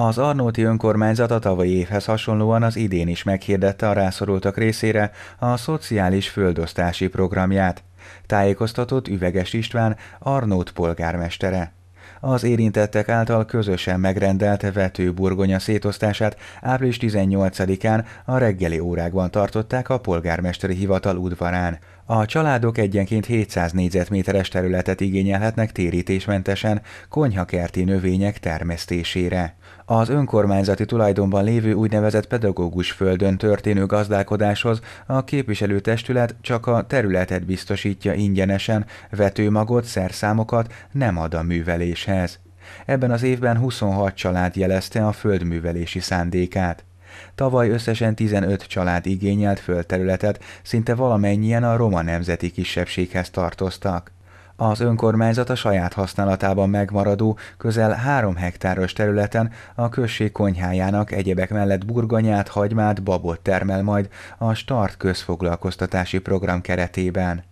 Az Arnóti önkormányzat a tavalyi évhez hasonlóan az idén is meghirdette a rászorultak részére a szociális földosztási programját. Tájékoztatott Üveges István, Arnót polgármestere. Az érintettek által közösen megrendelt vetőburgonya szétosztását április 18-án a reggeli órákban tartották a polgármesteri hivatal udvarán. A családok egyenként 700 négyzetméteres területet igényelhetnek térítésmentesen konyhakerti növények termesztésére. Az önkormányzati tulajdonban lévő úgynevezett pedagógus földön történő gazdálkodáshoz a képviselőtestület csak a területet biztosítja ingyenesen, vetőmagot, szerszámokat nem ad a műveléshez. Ebben az évben 26 család jelezte a földművelési szándékát. Tavaly összesen 15 család igényelt földterületet, szinte valamennyien a roma nemzeti kisebbséghez tartoztak. Az önkormányzat a saját használatában megmaradó, közel 3 hektáros területen a község konyhájának egyebek mellett burgonyát, hagymát, babot termel majd a Start közfoglalkoztatási program keretében.